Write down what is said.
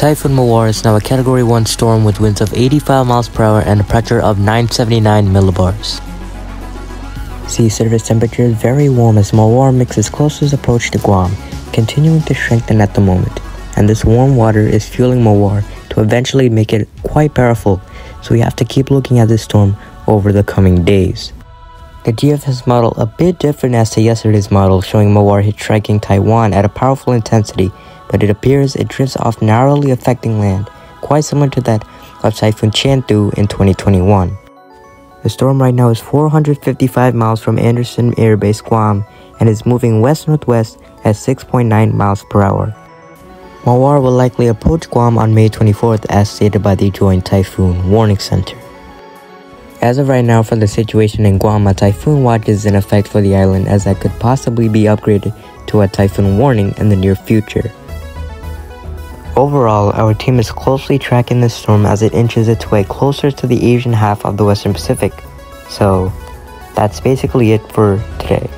Typhoon Mawar is now a Category 1 storm with winds of 85 miles per hour and a pressure of 979 millibars. Sea surface temperature is very warm as Mawar makes its closest approach to Guam, continuing to strengthen at the moment. And this warm water is fueling Mawar to eventually make it quite powerful, so we have to keep looking at this storm over the coming days. The GFS model a bit different as to yesterday's model showing Mawar hit striking Taiwan at a powerful intensity, but it appears it drifts off narrowly affecting land, quite similar to that of Typhoon Chanthu in 2021. The storm right now is 455 miles from Andersen Air Base, Guam, and is moving west-northwest at 6.9 miles per hour. Mawar will likely approach Guam on May 24th as stated by the Joint Typhoon Warning Center. As of right now for the situation in Guam, a typhoon watch is in effect for the island as that could possibly be upgraded to a typhoon warning in the near future. Overall, our team is closely tracking this storm as it inches its way closer to the Asian half of the Western Pacific. So, that's basically it for today.